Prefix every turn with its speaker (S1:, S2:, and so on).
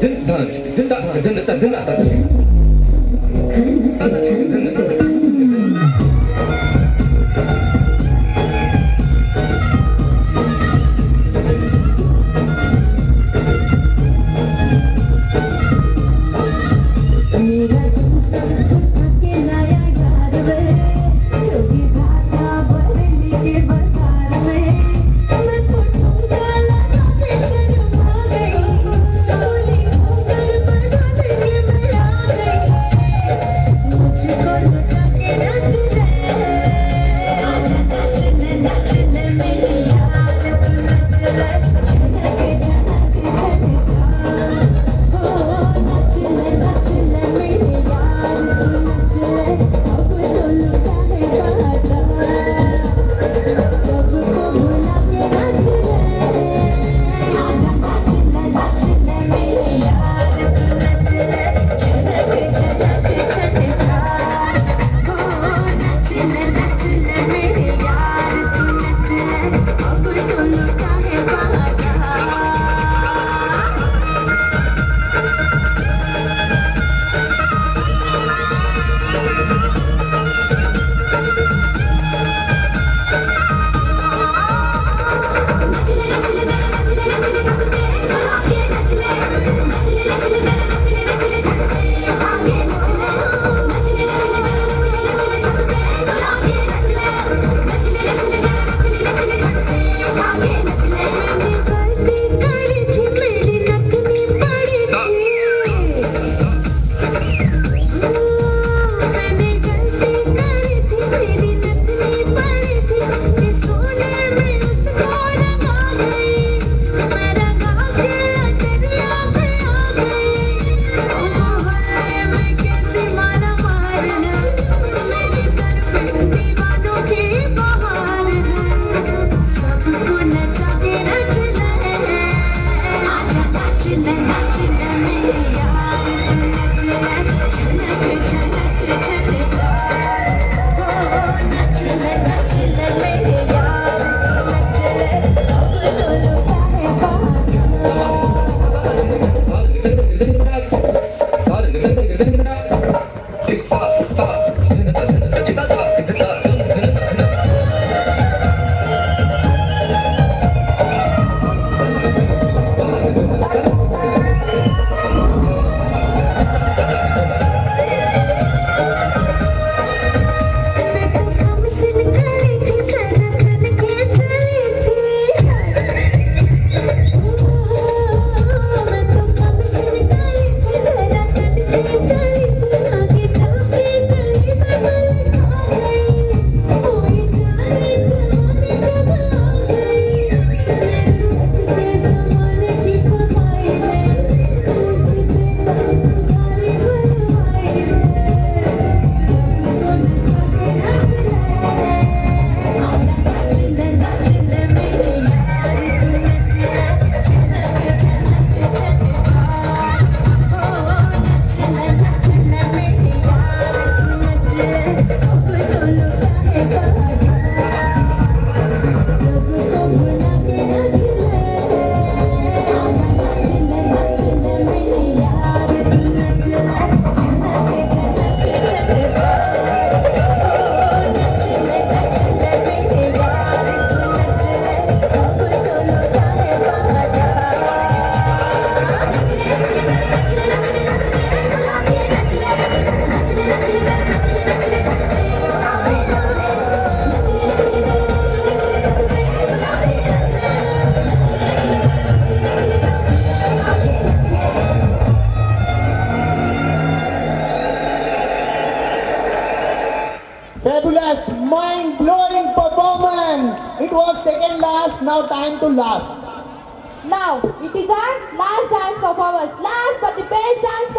S1: 全体全体全体
S2: 全体全体 was second last, now time to last.
S3: Now, it is our last dance performance. Last but the best dance performance.